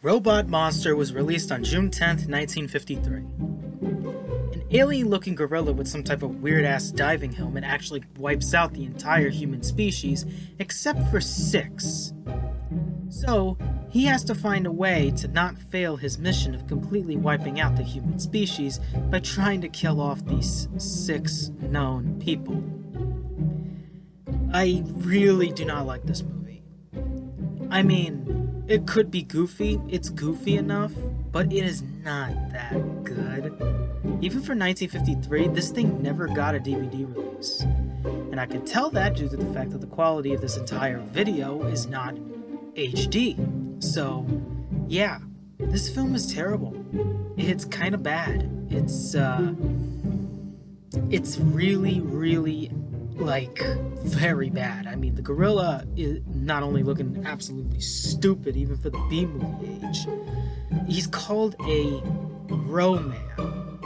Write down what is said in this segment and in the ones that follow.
Robot Monster was released on June 10, 1953. An alien looking gorilla with some type of weird ass diving helmet actually wipes out the entire human species except for six. So, he has to find a way to not fail his mission of completely wiping out the human species by trying to kill off these six known people. I really do not like this movie. I mean, it could be goofy, it's goofy enough, but it is not that good. Even for 1953, this thing never got a DVD release. And I can tell that due to the fact that the quality of this entire video is not HD. So, yeah, this film is terrible. It's kind of bad. It's, uh, it's really, really like very bad. I mean, the gorilla is not only looking absolutely stupid, even for the B movie age, he's called a Ro-Man.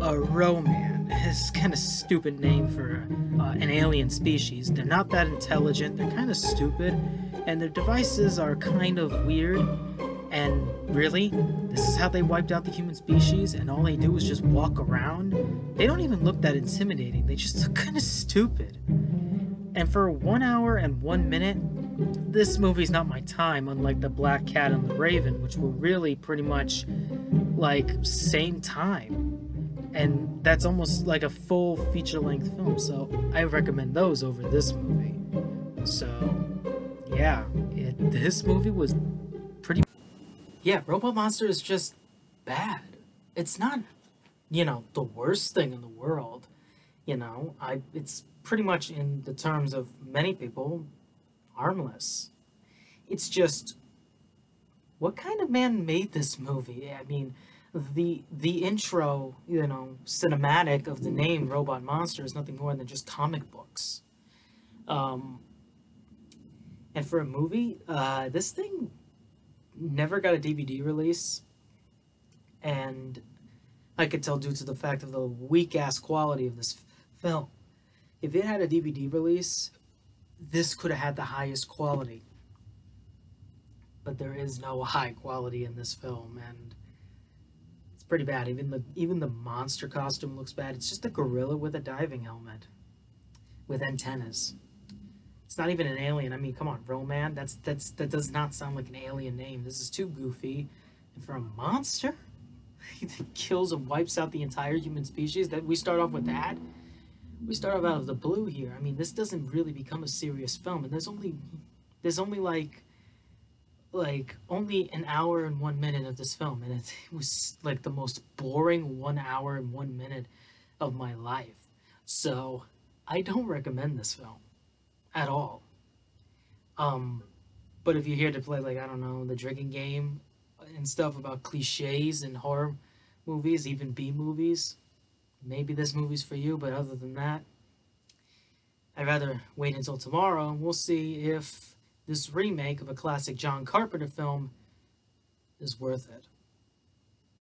A Ro-Man. It's kind of stupid name for uh, an alien species. They're not that intelligent. They're kind of stupid, and their devices are kind of weird. And really, this is how they wiped out the human species, and all they do is just walk around? They don't even look that intimidating, they just look kind of stupid. And for one hour and one minute, this movie's not my time, unlike The Black Cat and the Raven, which were really pretty much like same time. And that's almost like a full feature length film, so I recommend those over this movie. So, yeah, it, this movie was yeah, Robot Monster is just bad. It's not, you know, the worst thing in the world. You know, I it's pretty much in the terms of many people harmless. It's just what kind of man made this movie? I mean, the the intro, you know, cinematic of the name Robot Monster is nothing more than just comic books. Um, and for a movie, uh, this thing never got a DVD release, and I could tell due to the fact of the weak ass quality of this film. If it had a DVD release, this could have had the highest quality. But there is no high quality in this film, and it's pretty bad. Even the even the monster costume looks bad. It's just a gorilla with a diving helmet, with antennas. It's not even an alien. I mean, come on, Ro-Man. That's that's that does not sound like an alien name. This is too goofy. And for a monster, he kills and wipes out the entire human species. That we start off with that. We start off out of the blue here. I mean, this doesn't really become a serious film, and there's only there's only like like only an hour and one minute of this film, and it was like the most boring one hour and one minute of my life. So I don't recommend this film at all. Um, but if you're here to play, like, I don't know, the drinking game and stuff about cliches and horror movies, even B movies, maybe this movie's for you, but other than that, I'd rather wait until tomorrow we'll see if this remake of a classic John Carpenter film is worth it.